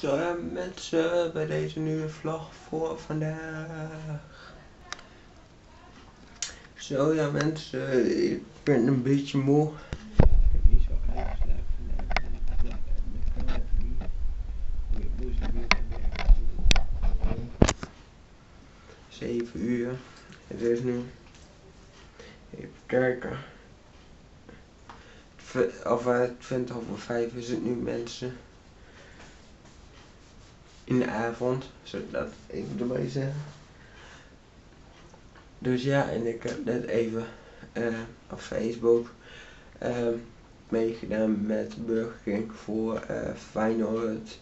Zo ja mensen, bij deze nieuwe vlog voor vandaag. Zo ja mensen, ik ben een beetje moe. Ik heb niet zo weer werken. 7 uur. Het is nu. Even kijken. Of uh, 20 over 5 is het nu mensen in de avond, zou ik erbij zeggen. Dus ja, en ik heb net even eh, op Facebook ehm, meegedaan met Burger King voor eh Feyenoord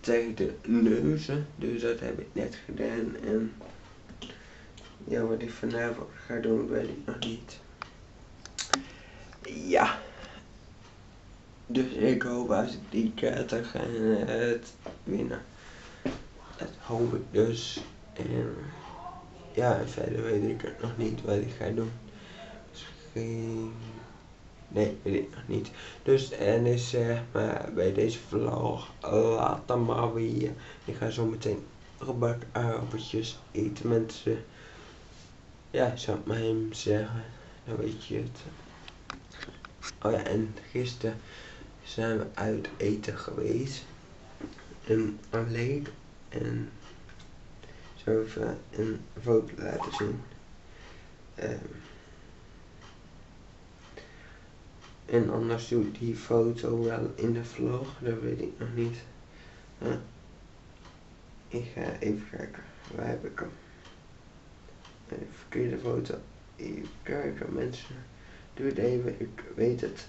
tegen de Neuzen. Dus dat heb ik net gedaan en ja, wat ik vanavond ga doen weet ik nog niet. Ja. Dus ik hoop als ik die kaarten ga eh, het winnen. Hoop ik dus. En ja, verder weet ik het nog niet wat ik ga doen. Misschien. Nee, weet ik nog niet. Dus en is zeg maar bij deze vlog later maar weer. Ik ga zo meteen aardappeltjes eten mensen. Ja, zou ik maar hem zeggen. Dan weet je het. Oh ja, en gisteren zijn we uit eten geweest. En alleen en zo even een foto laten zien. Ehm, en anders doe ik die foto wel in de vlog, dat weet ik nog niet. Ik ga even kijken, waar heb ik hem? Een verkeerde foto. Even kijken mensen. Doe het even, ik weet het.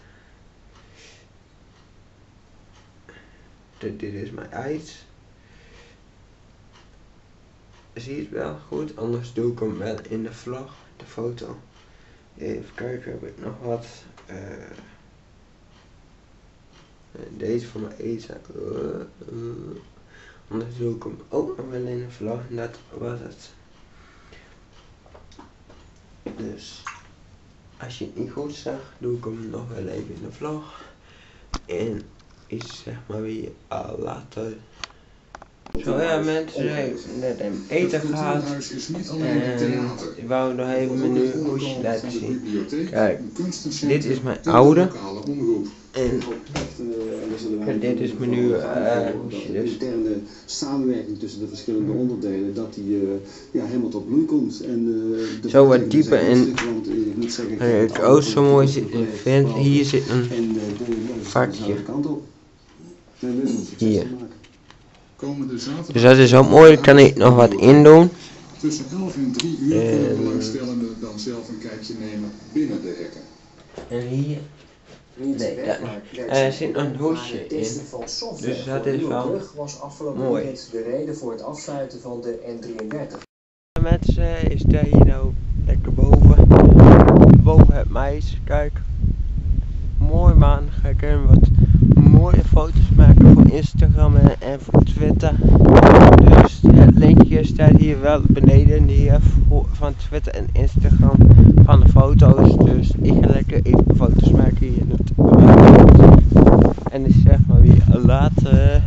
Dit is mijn ijs. Zie het wel goed? Anders doe ik hem wel in de vlog, de foto. Even kijken, heb ik nog wat? Eh, deze van mijn eten. Uh, uh. Anders doe ik hem ook nog wel in de vlog. En dat was het. Dus als je het niet goed zag, doe ik hem nog wel even in de vlog. En is zeg maar weer al later. Zo ja mensen, net een eten gehad. En ik wou nog even mijn nieuwe hoesje laten zien. Kijk, dit is mijn oude. En kijk, dit is mijn nieuwe uh, hoesje dus. interne samenwerking tussen de verschillende onderdelen, dat die uh, ja, helemaal tot bloei komt. En, uh, de Zo wat dieper en het ook zo mooi altijd zit, goed, vind, vooral hier zit een ja, succes Hier. Komende zaterdag Dus dat is ook mooi, daar kan ik nog wat in doen. tussen 11 en 3 uur En- kunnen belangstellenden dan zelf een kijkje nemen binnen de hekken. En hier, Niet Nee, ja, maar er zit een hoesje in. Dus dat is wel Brug was afgelopen mooi. weekend de reden voor het afsluiten van de N33. Mensen, is daar hier nou lekker boven. Boven het meis, kijk. Mooi man, ga ik even wat mooie foto's maken voor Instagram en, voor Twitter. Dus het linkje staat hier wel beneden voor, van Twitter en Instagram van de foto's. Dus ik ga lekker even foto's maken hier in het. En ik zeg maar weer later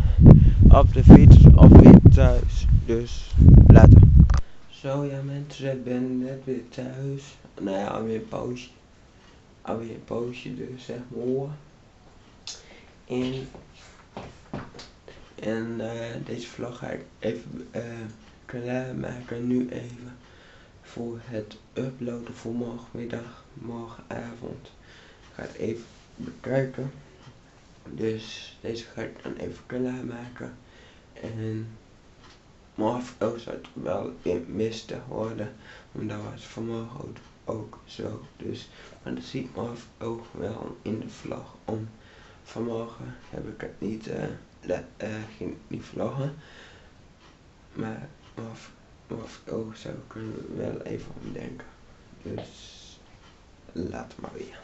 op de fiets of weer thuis. Dus later. Zo ja mensen, ik ben net weer thuis. Nou ja, alweer een poosje. Alweer poosje, dus zeg maar. En, en eh, deze vlog ga ik even eh klaarmaken nu even. Voor het uploaden voor morgenmiddag, morgenavond. Ik ga het even bekijken. Dus deze ga ik dan even klaarmaken. En morgen ook zou het wel in misten worden. Omdat was vanmorgen ook, zo. Dus, maar dat ziet morgen ook wel in de vlog om. Vanmorgen heb ik het niet, eh la- eh, ging niet vloggen. Maar morgen, morgen ook zou er wel even om denken. Dus laat maar weer.